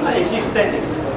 Hey, he's standing.